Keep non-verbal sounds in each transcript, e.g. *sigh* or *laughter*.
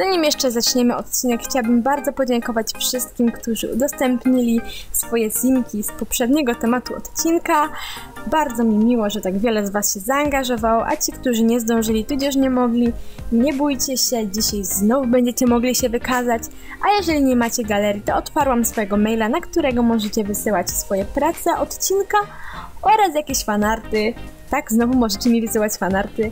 Zanim jeszcze zaczniemy odcinek, chciałabym bardzo podziękować wszystkim, którzy udostępnili swoje zinki z poprzedniego tematu odcinka. Bardzo mi miło, że tak wiele z Was się zaangażowało, a ci, którzy nie zdążyli, tudzież nie mogli, nie bójcie się, dzisiaj znowu będziecie mogli się wykazać. A jeżeli nie macie galerii, to otwarłam swojego maila, na którego możecie wysyłać swoje prace, odcinka oraz jakieś fanarty. Tak, znowu możecie mi wysyłać fanarty.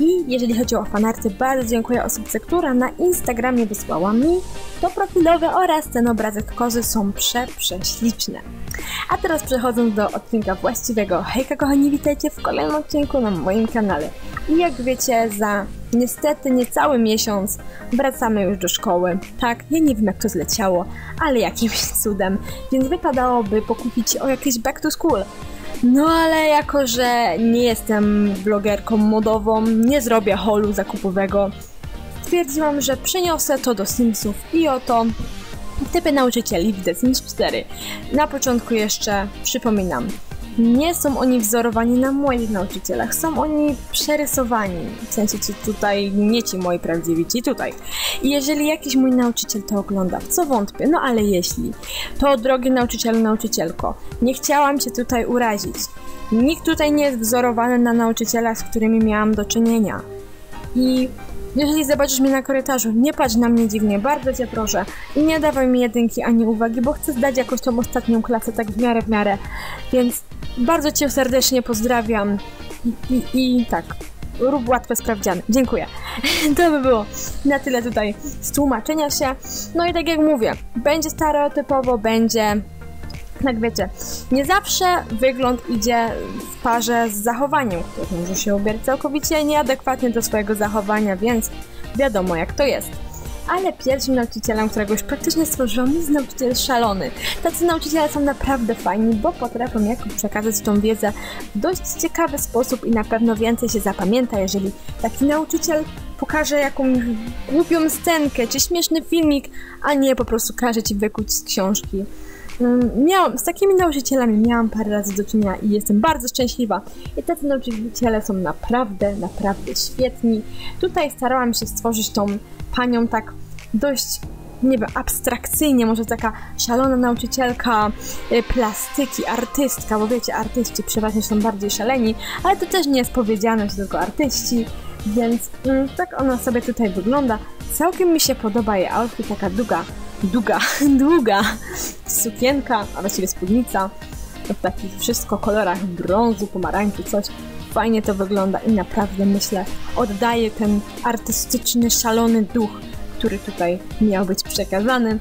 I jeżeli chodzi o fanarty, bardzo dziękuję osobce, która na Instagramie wysłała mi to profilowe oraz ten obrazek kozy są prze, prześliczne. A teraz przechodząc do odcinka właściwego. Hejka kochani, witajcie w kolejnym odcinku na moim kanale. I jak wiecie, za niestety niecały miesiąc wracamy już do szkoły. Tak, ja nie wiem jak to zleciało, ale jakimś cudem, więc wypadałoby pokupić o jakieś back to school. No ale jako, że nie jestem blogerką modową, nie zrobię holu zakupowego, stwierdziłam, że przeniosę to do Simsów i oto typy nauczycieli w The Sims 4. Na początku jeszcze przypominam, nie są oni wzorowani na moich nauczycielach, są oni przerysowani. W sensie ci tutaj, nie ci moi prawdziwi, ci tutaj. I jeżeli jakiś mój nauczyciel to ogląda, co wątpię, no ale jeśli, to drogi nauczycielu, nauczycielko, nie chciałam cię tutaj urazić. Nikt tutaj nie jest wzorowany na nauczycielach, z którymi miałam do czynienia. I jeżeli zobaczysz mnie na korytarzu, nie patrz na mnie dziwnie, bardzo cię proszę. I nie dawaj mi jedynki ani uwagi, bo chcę zdać jakoś tą ostatnią klasę tak w miarę w miarę. Więc bardzo cię serdecznie pozdrawiam. I, i, i tak, rób łatwe sprawdziany. Dziękuję. *laughs* To by było na tyle tutaj z tłumaczenia się. No i tak jak mówię, będzie stereotypowo, będzie jak wiecie, nie zawsze wygląd idzie w parze z zachowaniem. Ktoś może się ubierać całkowicie nieadekwatnie do swojego zachowania, więc wiadomo jak to jest. Ale pierwszym nauczycielem, którego już praktycznie stworzyłam, jest nauczyciel szalony. Tacy nauczyciele są naprawdę fajni, bo potrafią jakoś przekazać tą wiedzę w dość ciekawy sposób i na pewno więcej się zapamięta, jeżeli taki nauczyciel pokaże jakąś głupią scenkę czy śmieszny filmik, a nie po prostu każe ci wykuć z książki. Miałam, z takimi nauczycielami miałam parę razy do czynienia i jestem bardzo szczęśliwa. I tacy nauczyciele są naprawdę, naprawdę świetni. Tutaj starałam się stworzyć tą panią tak dość nie wiem, abstrakcyjnie, może taka szalona nauczycielka y, plastyki, artystka, bo wiecie, artyści przeważnie są bardziej szaleni, ale to też nie jest powiedziane, że tylko artyści, więc mm, tak ona sobie tutaj wygląda. Całkiem mi się podoba jej outfit, taka długa, długa, *laughs* długa sukienka, a właściwie spódnica w takich wszystko kolorach brązu, pomarańczy, coś. Fajnie to wygląda i naprawdę myślę, oddaje ten artystyczny, szalony duch, który tutaj miał być przekazany.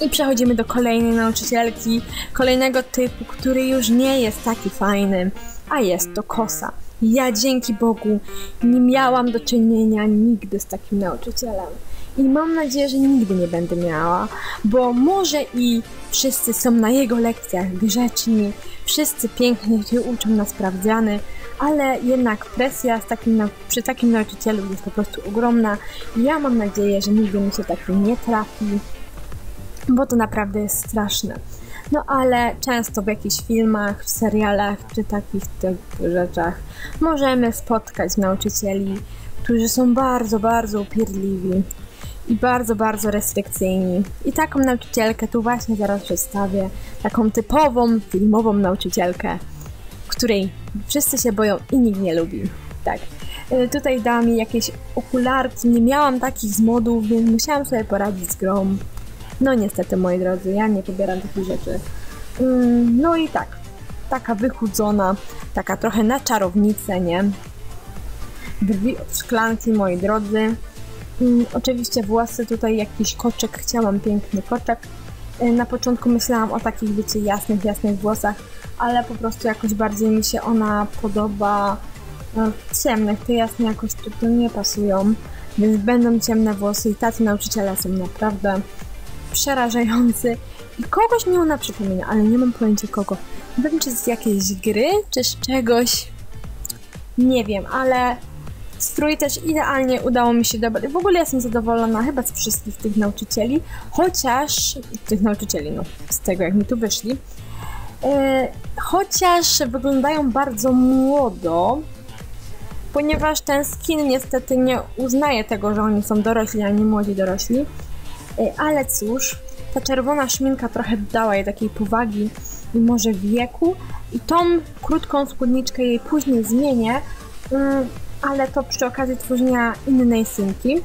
I przechodzimy do kolejnej nauczycielki, kolejnego typu, który już nie jest taki fajny, a jest to kosa. Ja dzięki Bogu nie miałam do czynienia nigdy z takim nauczycielem i mam nadzieję, że nigdy nie będę miała, bo może i wszyscy są na jego lekcjach grzeczni, wszyscy pięknie się uczą na sprawdziany, ale jednak presja takim, przy takim nauczycielu jest po prostu ogromna i ja mam nadzieję, że nigdy mi się taki nie trafi, bo to naprawdę jest straszne. No ale często w jakichś filmach, w serialach czy takich rzeczach możemy spotkać nauczycieli, którzy są bardzo, bardzo upierdliwi, i bardzo, bardzo restrykcyjni. I taką nauczycielkę tu właśnie zaraz przedstawię. Taką typową, filmową nauczycielkę, której wszyscy się boją i nikt nie lubi. Tak. E, tutaj dała mi jakieś okularki, nie miałam takich z modów, więc musiałam sobie poradzić z grą. No niestety, moi drodzy, ja nie pobieram takich rzeczy. Mm, no i tak, taka wychudzona, taka trochę na czarownicę, nie? Brwi od szklanki, moi drodzy. Mm, oczywiście włosy, tutaj jakiś koczek, chciałam piękny koczek. Y, na początku myślałam o takich, wiecie, jasnych, jasnych włosach, ale po prostu jakoś bardziej mi się ona podoba no, ciemnych, te jasne jakoś tu nie pasują, więc będą ciemne włosy i tacy nauczyciele są naprawdę przerażający. I kogoś mi ona przypomina, ale nie mam pojęcia kogo. Nie wiem, czy z jakiejś gry, czy z czegoś. Nie wiem, ale Strój też idealnie udało mi się dobrać. W ogóle jestem zadowolona chyba z wszystkich tych nauczycieli, chociaż tych nauczycieli, no z tego jak mi tu wyszli. E, chociaż wyglądają bardzo młodo, ponieważ ten skin niestety nie uznaje tego, że oni są dorośli, a nie młodzi dorośli. Y, ale cóż, ta czerwona szminka trochę dała jej takiej powagi i może wieku i tą krótką spódniczkę jej później zmienię, mm, ale to przy okazji tworzenia innej synki.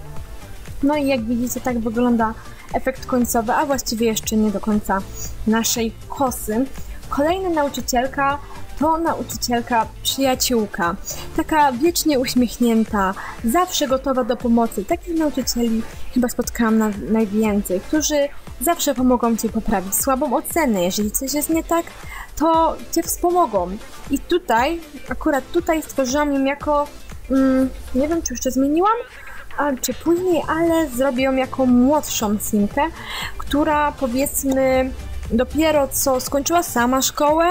No i jak widzicie, tak wygląda efekt końcowy, a właściwie jeszcze nie do końca naszej kosy. Kolejna nauczycielka to nauczycielka przyjaciółka, taka wiecznie uśmiechnięta, zawsze gotowa do pomocy. Takich nauczycieli chyba spotkałam na, najwięcej, którzy zawsze pomogą Ci poprawić słabą ocenę. Jeżeli coś jest nie tak, to Cię wspomogą. I tutaj, akurat tutaj stworzyłam ją jako, mm, nie wiem czy jeszcze zmieniłam, a czy później, ale zrobię ją jako młodszą synkę, która powiedzmy dopiero co skończyła sama szkołę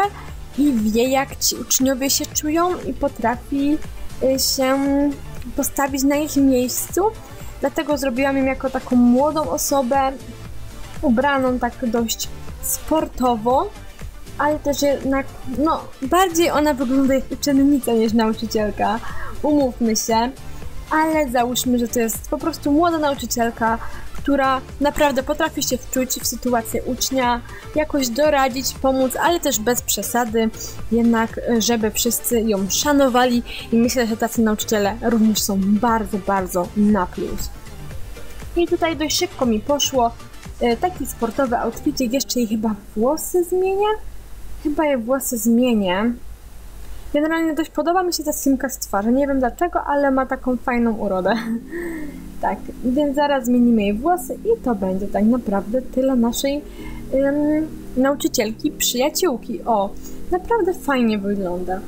i wie jak ci uczniowie się czują i potrafi y, się postawić na ich miejscu. Dlatego zrobiłam ją jako taką młodą osobę, ubraną tak dość sportowo, ale też jednak, no, bardziej ona wygląda jak uczennica niż nauczycielka. Umówmy się ale załóżmy, że to jest po prostu młoda nauczycielka, która naprawdę potrafi się wczuć w sytuację ucznia, jakoś doradzić, pomóc, ale też bez przesady, jednak żeby wszyscy ją szanowali i myślę, że tacy nauczyciele również są bardzo, bardzo na plus. I tutaj dość szybko mi poszło e, taki sportowy outfitik, jeszcze jej chyba włosy zmienię? Chyba je włosy zmienię. Generalnie dość podoba mi się ta simka z twarzy. Nie wiem dlaczego, ale ma taką fajną urodę. *laughs* tak, więc zaraz zmienimy jej włosy i to będzie tak naprawdę tyle naszej nauczycielki, przyjaciółki. O, naprawdę fajnie wygląda.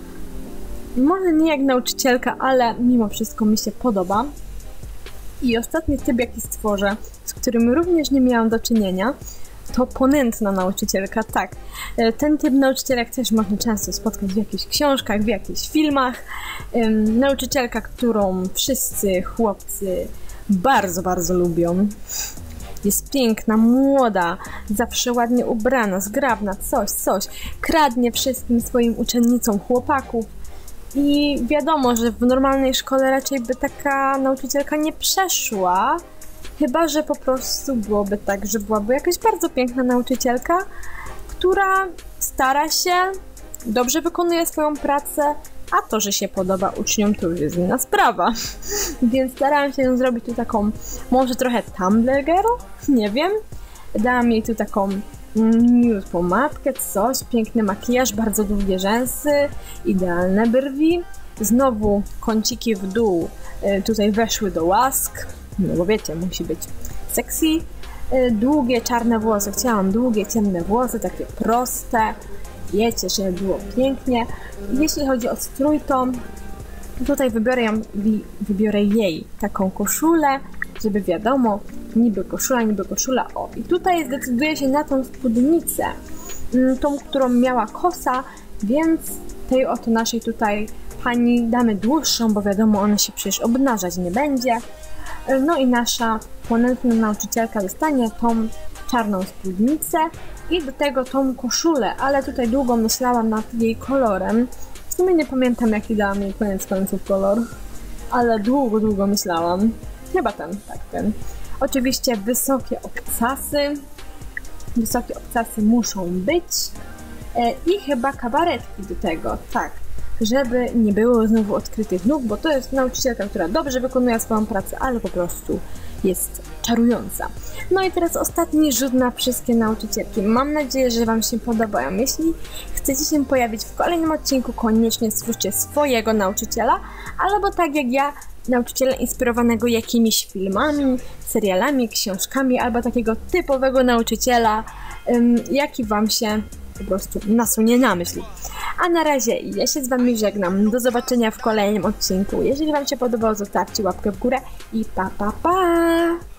Może nie jak nauczycielka, ale mimo wszystko mi się podoba. I ostatni typ, jaki stworzę, z którym również nie miałam do czynienia, to ponętna nauczycielka, tak. E, ten typ nauczycielek też można często spotkać w jakichś książkach, w jakichś filmach. Nauczycielka, którą wszyscy chłopcy bardzo, bardzo lubią. Jest piękna, młoda, zawsze ładnie ubrana, zgrabna, coś, coś. Kradnie wszystkim swoim uczennicom chłopaków. I wiadomo, że w normalnej szkole raczej by taka nauczycielka nie przeszła, Chyba, że po prostu byłoby tak, że byłaby jakaś bardzo piękna nauczycielka, która stara się, dobrze wykonuje swoją pracę, a to, że się podoba uczniom, to już jest inna sprawa. *laughs* Więc starałam się ją zrobić tu taką, może trochę Tumblr girl? Nie wiem. Dałam jej tu taką nude pomadkę, coś, piękny makijaż, bardzo długie rzęsy, idealne brwi. Znowu kąciki w dół y, tutaj weszły do łask, no bo wiecie, musi być sexy. Y, długie czarne włosy, chciałam długie, ciemne włosy, takie proste. Wiecie, że było pięknie. Jeśli chodzi o strój, to tutaj wybiorę, ją, wybiorę jej taką koszulę, żeby wiadomo, niby koszula, niby koszula. O, i tutaj zdecyduję się na tą spódnicę, mm, tą, którą miała kosa, więc tej oto naszej tutaj pani damy dłuższą, bo wiadomo, ona się przecież obnażać nie będzie. No i nasza ponętna nauczycielka dostanie tą czarną spódnicę i do tego tą koszulę, ale tutaj długo myślałam nad jej kolorem. W sumie nie pamiętam jaki dałam jej koniec końców kolor, ale długo, długo myślałam. Chyba ten, tak ten. Oczywiście wysokie obcasy. Wysokie obcasy muszą być. E, I chyba kabaretki do tego, tak żeby nie było znowu odkrytych nóg, bo to jest nauczycielka, która dobrze wykonuje swoją pracę, ale po prostu jest czarująca. No i teraz ostatni rzut na wszystkie nauczycielki. Mam nadzieję, że Wam się podobają. Jeśli chcecie się pojawić w kolejnym odcinku, koniecznie stwórzcie swojego nauczyciela, albo tak jak ja, nauczyciela inspirowanego jakimiś filmami, serialami, książkami, albo takiego typowego nauczyciela, jaki Wam się po prostu nasunie na myśli. A na razie ja się z Wami żegnam. Do zobaczenia w kolejnym odcinku. Jeżeli Wam się podobało, zostawcie łapkę w górę i pa pa pa!